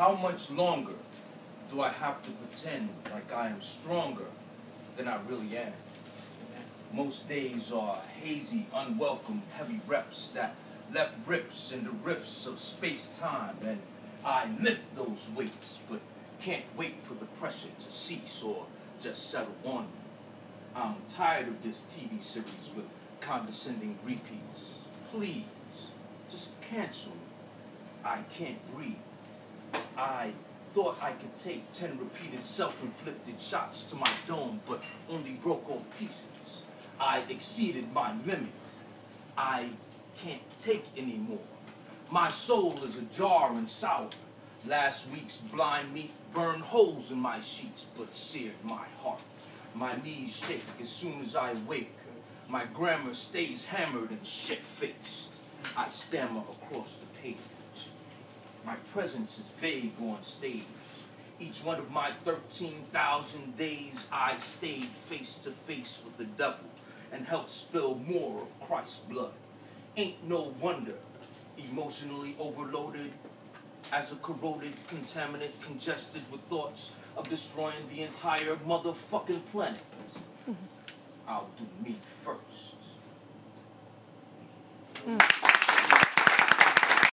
How much longer do I have to pretend like I am stronger than I really am? Most days are hazy, unwelcome, heavy reps that left rips in the rifts of space-time, and I lift those weights, but can't wait for the pressure to cease or just settle on. I'm tired of this TV series with condescending repeats. Please, just cancel. I can't breathe. I thought I could take ten repeated self-inflicted shots to my dome, but only broke off pieces. I exceeded my limit. I can't take anymore. My soul is ajar and sour. Last week's blind meat burned holes in my sheets, but seared my heart. My knees shake as soon as I wake. My grammar stays hammered and shit-faced. I stammer across the page. My presence is vague on stage. Each one of my 13,000 days I stayed face to face with the devil and helped spill more of Christ's blood. Ain't no wonder, emotionally overloaded, as a corroded contaminant congested with thoughts of destroying the entire motherfucking planet. I'll do me first. Mm.